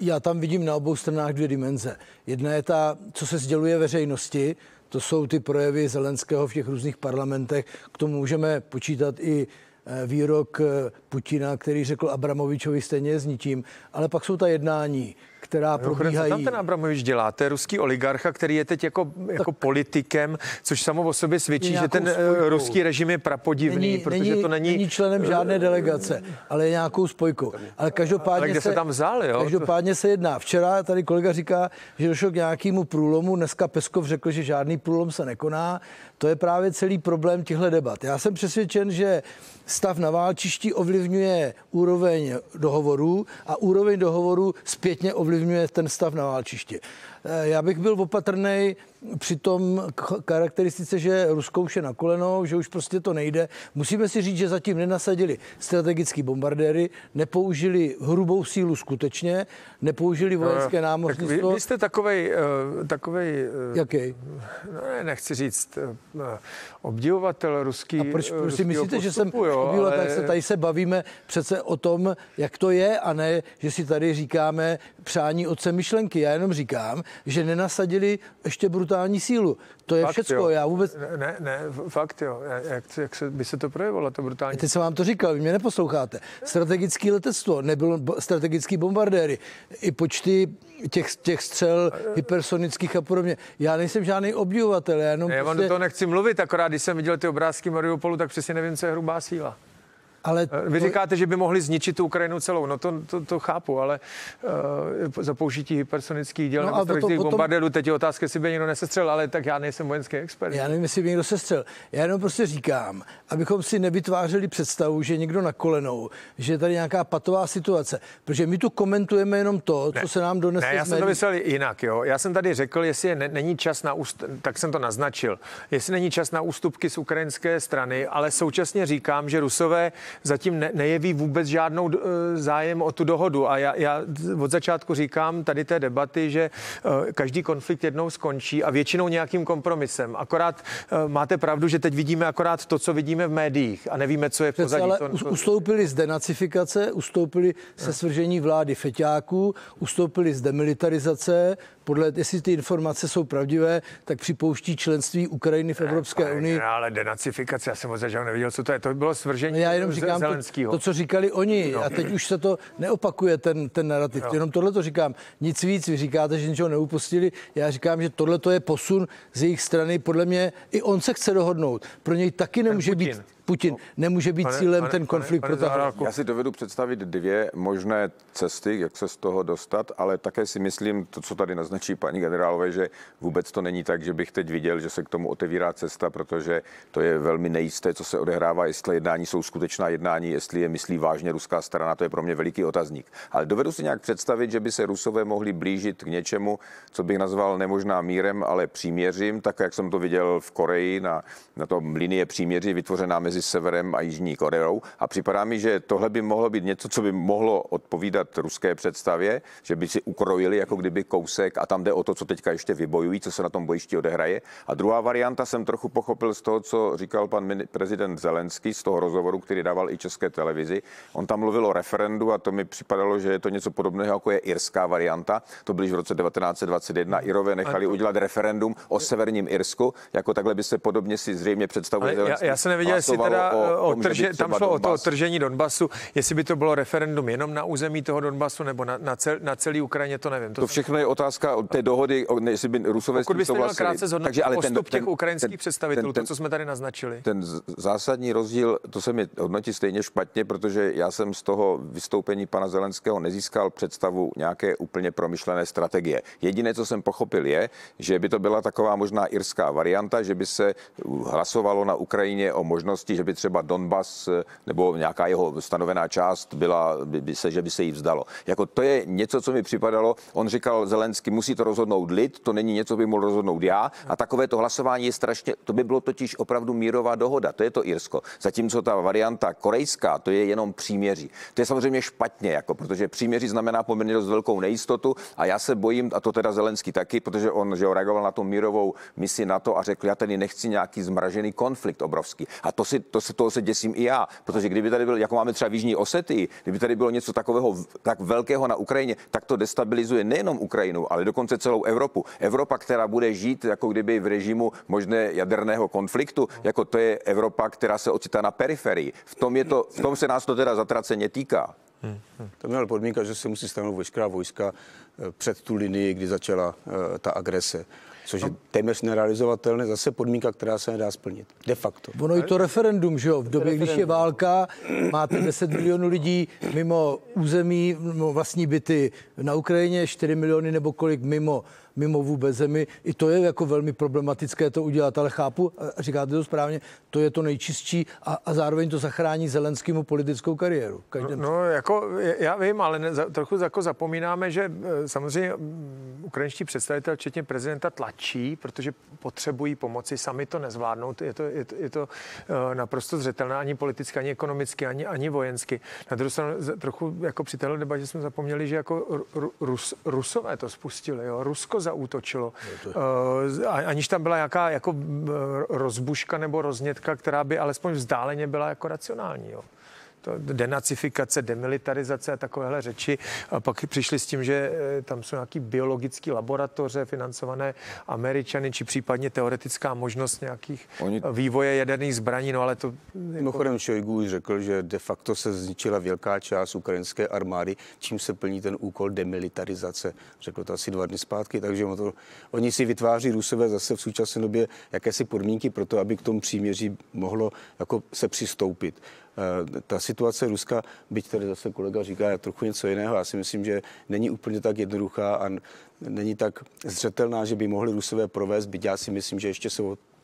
já tam vidím na obou stranách dvě dimenze. Jedna je ta, co se sděluje veřejnosti, to jsou ty projevy Zelenského v těch různých parlamentech. K tomu můžeme počítat i Eh, výrok eh, Putina, který řekl Abramovičovi stejně s ničím, ale pak jsou ta jednání, která probíhají. Co tam ten Abramovič dělá? To je ruský oligarcha, který je teď jako, jako politikem, což samo o sobě svědčí, že ten eh, spojkou. ruský režim je prapodivný, není, protože není, to není... Není členem žádné delegace, ale je nějakou spojkou. Ale každopádně, ale kde se, se tam vzal, jo? každopádně se jedná. Včera tady kolega říká, že došlo k nějakému průlomu, dneska Peskov řekl, že žádný průlom se nekoná. To je právě celý problém těchto debat. Já jsem přesvědčen, že stav na válčišti ovlivňuje úroveň dohovorů a úroveň dohovorů zpětně ovlivňuje ten stav na válčišti. Eh, já bych byl opatrný při tom charakteristice, že Rusko už je na kolenou, že už prostě to nejde. Musíme si říct, že zatím nenasadili strategický bombardéry, nepoužili hrubou sílu skutečně, nepoužili vojenské námořnictvo. Vy, vy jste takovej, uh, takovej uh, Jaký? No, ne, nechci říct obdivovatel ruský. A proč, proč si myslíte, postupu, že jsem jo, ale... tak se tady se bavíme přece o tom, jak to je a ne, že si tady říkáme přání otce myšlenky. Já jenom říkám, že nenasadili ještě brutální sílu. To je fakt, všecko. Jo. Já vůbec... Ne, ne, fakt jo. Jak, jak se, by se to projevilo, to brutální? Teď jsem vám to říkal, vy mě neposloucháte. Strategické letectvo, nebylo strategický bombardéry, i počty těch, těch střel hypersonických a podobně. Já nejsem žádný obdivovatel. Já, jenom já vám prostě... do toho nechci mluvit, akorát když jsem viděl ty obrázky Mariupolu, tak přesně nevím, co je hrubá síla. Ale eh, Vy to... říkáte, že by mohli zničit tu Ukrajinu celou. No to, to, to chápu, ale uh, za použití hypersonických děl no nebo potom... bombardérů, teď je otázka, jestli by někdo nesestřel, ale tak já nejsem vojenský expert. Já nevím, jestli by někdo sestřel. Já jenom prostě říkám, abychom si nevytvářeli představu, že někdo na kolenou, že je tady nějaká patová situace. Protože my tu komentujeme jenom to, ne. co se nám donese. Ne, já jsem to myslel jinak. Jo. Já jsem tady řekl, jestli je, ne, není čas na úst, tak jsem to naznačil. Jestli není čas na ústupky z ukrajinské strany, ale současně říkám, že Rusové zatím ne, nejeví vůbec žádnou uh, zájem o tu dohodu. A já, já od začátku říkám tady té debaty, že uh, každý konflikt jednou skončí a většinou nějakým kompromisem. Akorát uh, máte pravdu, že teď vidíme akorát to, co vidíme v médiích a nevíme, co je v pozadí. ale to, to... ustoupili z denacifikace, ustoupili se svržení vlády feťáků, ustoupili z demilitarizace, podle, jestli ty informace jsou pravdivé, tak připouští členství Ukrajiny v Evropské ne, unii. Ale denacifikace, já jsem moc začal neviděl, co to je. To bylo svržení no já jenom říkám to, to, co říkali oni no. a teď už se to neopakuje, ten, ten narrativ. No. Jenom tohle to říkám. Nic víc, vy říkáte, že ničeho neupustili. Já říkám, že tohle to je posun z jejich strany. Podle mě i on se chce dohodnout. Pro něj taky nemůže být Putin no. nemůže být pane, cílem pane, ten konflikt pane, pane Já si dovedu představit dvě možné cesty, jak se z toho dostat, ale také si myslím, to, co tady naznačí paní generálové, že vůbec to není tak, že bych teď viděl, že se k tomu otevírá cesta, protože to je velmi nejisté, co se odehrává, jestli jednání jsou skutečná jednání, jestli je myslí vážně ruská strana, to je pro mě veliký otazník. Ale dovedu si nějak představit, že by se Rusové mohli blížit k něčemu, co bych nazval nemožná mírem, ale příměřím, tak jak jsem to viděl v Koreji na, na tom linie příměří vytvořená mezi mezi severem a jižní Koreou a připadá mi, že tohle by mohlo být něco, co by mohlo odpovídat ruské představě, že by si ukrojili jako kdyby kousek a tam jde o to, co teďka ještě vybojují, co se na tom bojišti odehraje. A druhá varianta jsem trochu pochopil z toho, co říkal pan prezident Zelenský z toho rozhovoru, který dával i české televizi. On tam mluvil o referendu a to mi připadalo, že je to něco podobného, jako je irská varianta. To bylo v roce 1921. Irové nechali udělat referendum o severním Irsku. Jako takhle by se podobně si zřejmě představuje. Já, já jsem neviděl, jestli teda o, o trže, tam šlo Donbass. o to otržení Donbasu, jestli by to bylo referendum jenom na území toho Donbasu nebo na, na, cel, na celý Ukrajině, to nevím. To, to všechno je otázka té dohody, jestli by Rusové Pokud byste měl krátce zhodnotit Takže, ale postup ten, těch ukrajinských ten, představitelů, ten, ten, to, co jsme tady naznačili. Ten zásadní rozdíl, to se mi hodnotí stejně špatně, protože já jsem z toho vystoupení pana Zelenského nezískal představu nějaké úplně promyšlené strategie. Jediné, co jsem pochopil, je, že by to byla taková možná irská varianta, že by se hlasovalo na Ukrajině o možnosti že by třeba Donbas eh, nebo nějaká jeho stanovená část byla, by, by se, že by se jí vzdalo. Jako to je něco, co mi připadalo. On říkal Zelensky, musí to rozhodnout lid, to není něco, by mohl rozhodnout já. A takové to hlasování je strašně, to by bylo totiž opravdu mírová dohoda, to je to Irsko. Zatímco ta varianta korejská, to je jenom příměří. To je samozřejmě špatně, jako, protože příměří znamená poměrně dost velkou nejistotu a já se bojím, a to teda Zelenský taky, protože on že reagoval na tu mírovou misi na to a řekl, já tady nechci nějaký zmražený konflikt obrovský. A to si to se, toho se děsím i já, protože kdyby tady byl, jako máme třeba v Jižní Osety, kdyby tady bylo něco takového tak velkého na Ukrajině, tak to destabilizuje nejenom Ukrajinu, ale dokonce celou Evropu. Evropa, která bude žít jako kdyby v režimu možné jaderného konfliktu, jako to je Evropa, která se ocitá na periferii. V tom, je to, v tom se nás to teda zatraceně týká. Hmm, hmm. To měla podmínka, že se musí stáhnout veškerá vojska eh, před tu linii, kdy začala uh, ta agrese což je téměř nerealizovatelné, zase podmínka, která se nedá splnit. De facto. Ono i to referendum, že jo? V době, když je válka, máte 10 milionů lidí mimo území, mimo vlastní byty na Ukrajině, 4 miliony nebo kolik mimo mimo vůbec zemi. I to je jako velmi problematické to udělat, ale chápu, říkáte to správně, to je to nejčistší a, a zároveň to zachrání Zelenskému politickou kariéru. No, no, jako já vím, ale ne, trochu jako zapomínáme, že e, samozřejmě ukrajinští představitel, včetně prezidenta, tlačí, protože potřebují pomoci, sami to nezvládnou. Je to, je to, je to e, naprosto zřetelné ani politicky, ani ekonomicky, ani, ani vojensky. Na druhou stranu trochu jako při téhle debatě jsme zapomněli, že jako Rus, Rusové to spustili. Jo? Rusko zaútočilo. Uh, aniž tam byla jaká jako rozbuška nebo roznětka, která by alespoň vzdáleně byla jako racionální. Jo to denacifikace, demilitarizace a takovéhle řeči. A pak přišli s tím, že eh, tam jsou nějaký biologické laboratoře financované Američany, či případně teoretická možnost nějakých Oni... vývoje jaderných zbraní, no ale to... Jako... Mimochodem Šojgu už řekl, že de facto se zničila velká část ukrajinské armády, čím se plní ten úkol demilitarizace. Řekl to asi dva dny zpátky, takže to, oni si vytváří Rusové zase v současné době jakési podmínky pro to, aby k tomu příměří mohlo jako se přistoupit. Eh, ta situace Ruska, byť tady zase kolega říká trochu něco jiného, já si myslím, že není úplně tak jednoduchá a není tak zřetelná, že by mohli Rusové provést, byť já si myslím, že ještě se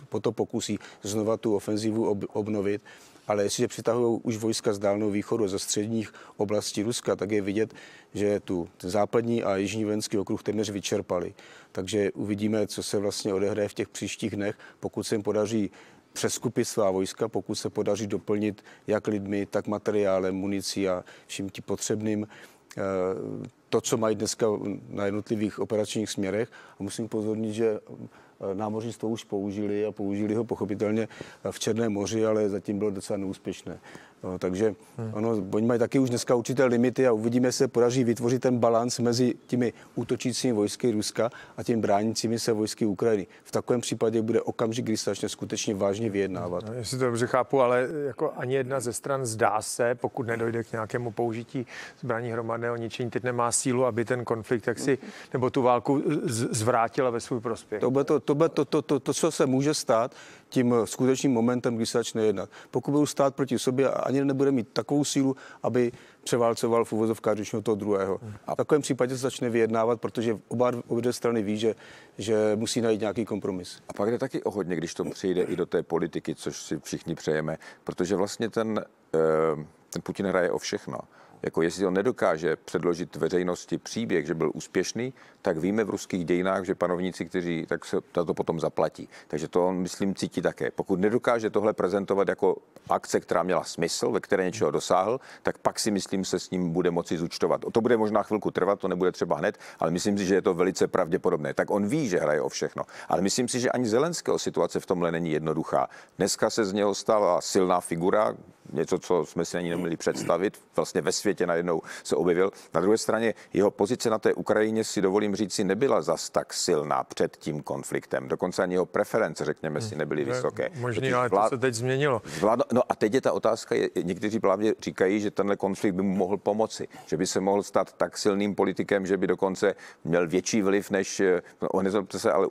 po to pokusí znova tu ofenzivu ob, obnovit. Ale jestliže přitahují už vojska z Dálného východu, ze středních oblastí Ruska, tak je vidět, že tu západní a jižní vojenský okruh téměř vyčerpali. Takže uvidíme, co se vlastně odehraje v těch příštích dnech. Pokud se jim podaří přeskupit svá vojska, pokud se podaří doplnit jak lidmi, tak materiálem, municí a vším tím potřebným eh, to, co mají dneska na jednotlivých operačních směrech. A musím pozornit, že eh, námořnictvo už použili a použili ho pochopitelně v Černém moři, ale zatím bylo docela neúspěšné. No, takže hmm. ono, oni mají taky už dneska určité limity a uvidíme, se podaří vytvořit ten balans mezi těmi útočícími vojsky Ruska a těmi bránícími se vojsky Ukrajiny. V takovém případě bude okamžik, kdy se začne skutečně vážně vyjednávat. No, jestli to dobře chápu, ale jako ani jedna ze stran zdá se, pokud nedojde k nějakému použití zbraní hromadného ničení, teď nemá sílu, aby ten konflikt jaksi, nebo tu válku zvrátila ve svůj prospěch. To, to, to, to, to, to, to, co se může stát, tím skutečným momentem, kdy se začne jednat. Pokud budou stát proti sobě ani nebude mít takovou sílu, aby převálcoval v uvozovkách řečního toho druhého. A v takovém případě se začne vyjednávat, protože oba obě strany ví, že, že musí najít nějaký kompromis. A pak jde taky o hodně, když to přijde i do té politiky, což si všichni přejeme, protože vlastně ten, eh, ten Putin hraje o všechno. Jako jestli on nedokáže předložit veřejnosti příběh, že byl úspěšný, tak víme v ruských dějinách, že panovníci, kteří tak se to potom zaplatí. Takže to on, myslím, cítí také. Pokud nedokáže tohle prezentovat jako akce, která měla smysl, ve které něčeho dosáhl, tak pak si myslím, se s ním bude moci zúčtovat. To bude možná chvilku trvat, to nebude třeba hned, ale myslím si, že je to velice pravděpodobné. Tak on ví, že hraje o všechno. Ale myslím si, že ani Zelenského situace v tomhle není jednoduchá. Dneska se z něho stala silná figura, něco, co jsme si ani neměli představit. Vlastně ve světě najednou se objevil. Na druhé straně jeho pozice na té Ukrajině si dovolím říci nebyla zas tak silná před tím konfliktem. Dokonce ani jeho preference, řekněme si, nebyly hmm. vysoké. Možný, ale to se teď změnilo. Vlád, no a teď je ta otázka, je, někteří právě říkají, že tenhle konflikt by mu mohl pomoci, že by se mohl stát tak silným politikem, že by dokonce měl větší vliv než, no, on, se, ale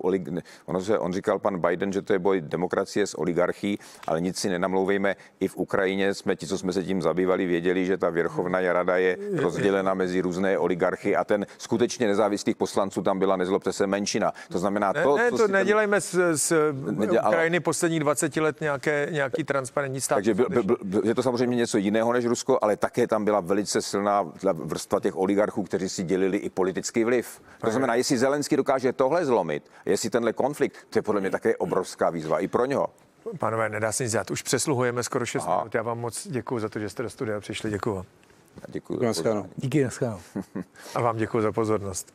ono se, on říkal pan Biden, že to je boj demokracie s oligarchií, ale nic si nenamlouvejme, i v Ukrajině jsme ti, co jsme se tím zabývali, věděli, že ta Věrchovna rada je rozdělena mezi různé oligarchy a ten skutečně nezávislých poslanců tam byla, nezlobte se, menšina. To znamená to, ne, ne, to nedělejme z, z Ukrajiny posledních 20 let nějaké, nějaký transparentní stát. Takže byl, byl, byl, je to samozřejmě něco jiného než Rusko, ale také tam byla velice silná vrstva těch oligarchů, kteří si dělili i politický vliv. To znamená, jestli Zelenský dokáže tohle zlomit, jestli tenhle konflikt, to je podle mě také obrovská výzva i pro něho. Pánové, nedá se nic dělat. Už přesluhujeme skoro 6 Aha. minut. Já vám moc děkuji za to, že jste do studia přišli. Děkuji vám. Děkuji. Díky, naschledanou. A vám děkuji za pozornost.